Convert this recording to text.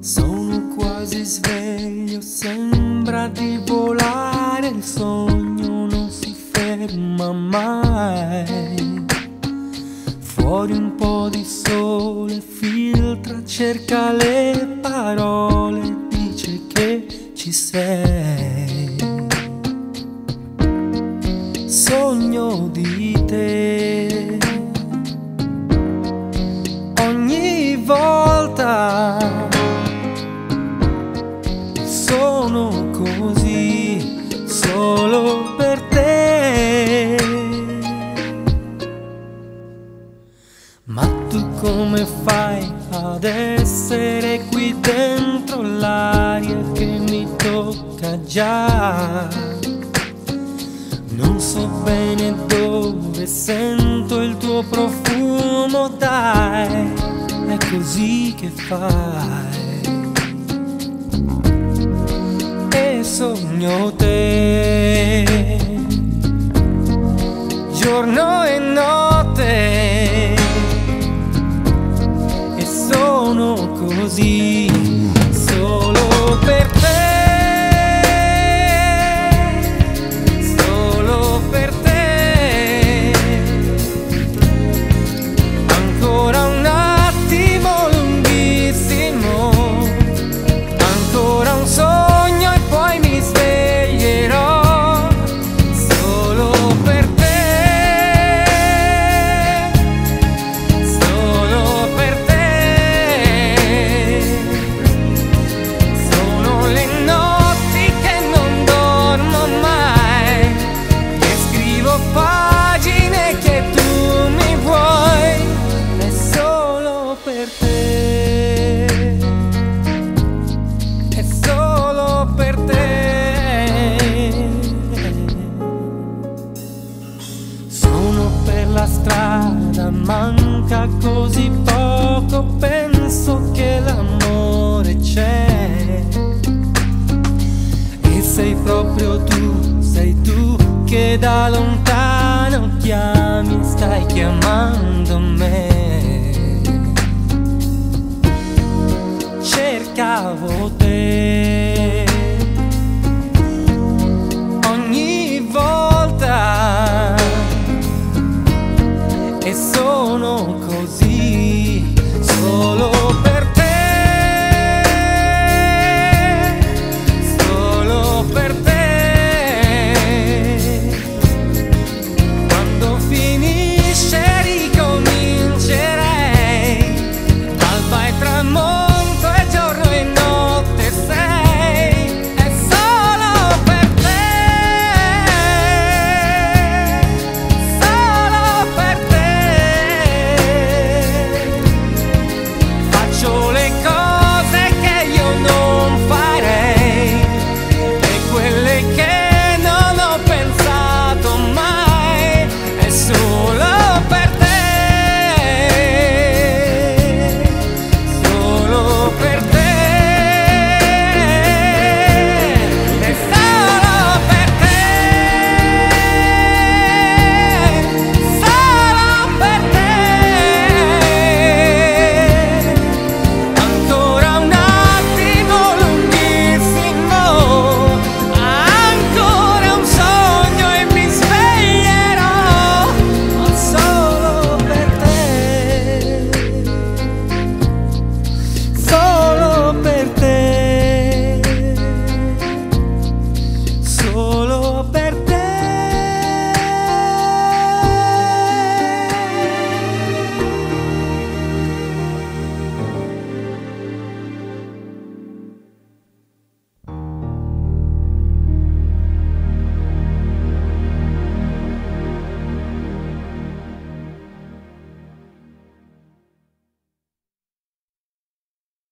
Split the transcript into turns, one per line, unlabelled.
Sono quasi sveglio, sembra di volare, il sogno non si ferma mai. Fuori un po' di sole, filtra, cerca le parole, dice che ci sei. Come fai ad essere qui dentro l'aria che mi tocca già? Non so bene dove sento il tuo profumo, dai, è così che fai. E sogno te, giorno e notte, strada, manca così poco, penso che l'amore c'è. E sei proprio tu, sei tu che da lontano chiami, stai chiamando me. Cercavo te